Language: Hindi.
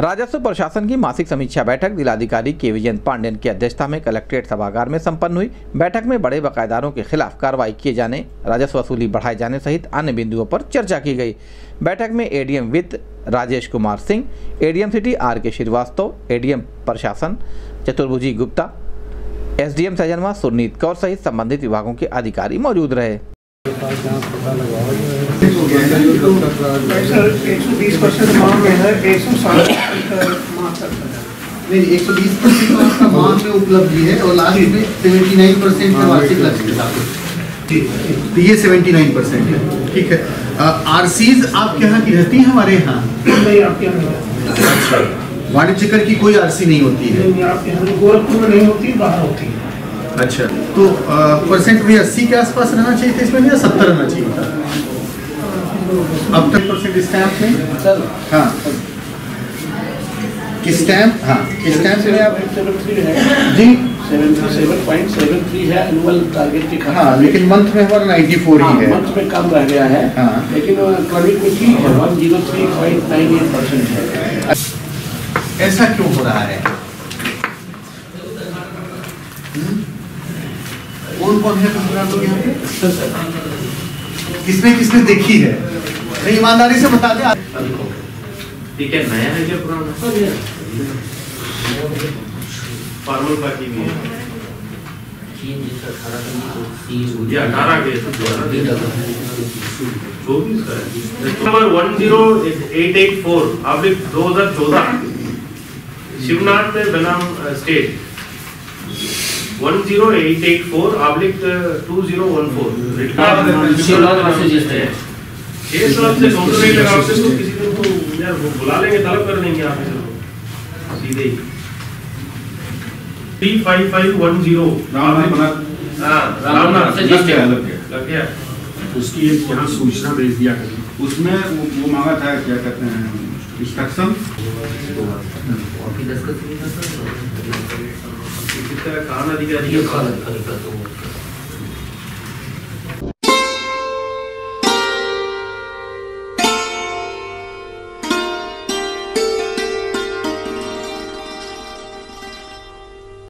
राजस्व प्रशासन की मासिक समीक्षा बैठक, जिलाधिकारी के विजय पांडेन की अध्यक्षता में कलेक्ट्रेट सभागार में संपन्न हुई। बैठक में बड़े बकायेदारों के खिलाफ कार्रवाई किए जाने, राजस्व वसूली बढ़ाए जाने सहित अन्य बिंदुओं पर चर्चा की गई। बैठक में एडीएम वित्त Rajesh Kumar Singh ADM city R K Srivastava ADM प्रशासन चतुर्भुजी गुप्ता एसडीएम सजनवा सुरनीत कौर सहित संबंधित विभागों के अधिकारी मौजूद रहे। सर एक सौ बीस परसेंट मांग है एक सौ साठ नहीं एक सौ बीस परसेंट तो आपका मांग में उपलब्धि है और लास्ट में सेवेंटी नाइन परसेंट में वार्षिक लक्ष्य तो ये सेवेंटी नाइन परसेंट है। ठीक है आरसीज आपके यहाँ की रहती है हमारे यहाँ नहीं आपके यहाँ वाणिज्य कर की कोई आरसी नहीं होती है गोरखपुर में नहीं होती बाहर होती है। अच्छा। तो परसेंट भी अस्सी के आसपास रहना चाहिए था इसमें या सत्तर रहना चाहिए था? अब तक परसेंट स्टैम्प में हाँ। स्टैम्प हाँ स्टैम्प में आप है। जी। Seven seven point seven three है एनुअल टारगेट के हाँ लेकिन मंथ में हमारा नाइन्टी फोर ही है मंथ में कम रह गया है। हाँ। लेकिन क्रमिक में ठीक है one zero three point nine eight percent है। ऐसा क्यों हो रहा है? कौन कौन है लोग यहाँ पे? किसने किसने देखी है? नहीं ईमानदारी से बता दे। ठीक है नया है क्या पुराना? फॉर्मल बाकी भी है तो चौबीस का number one zero eight eight four oblique दो हज़ार चौदह। शिवनाथ बनाम स्टेट से काउंटर नहीं तो किसी दिन तो यार वो बुला लेंगे तलब कर देंगे आप सीधे ही। रामनाथ हाँ रामनाथ लग गया। लग गया। उसकी एक यहाँ सूचना भेज दिया करें उसमें वो, वो मांगा था क्या कहते हैं इंस्ट्रक्शन किसी तरह कान अधिकारी के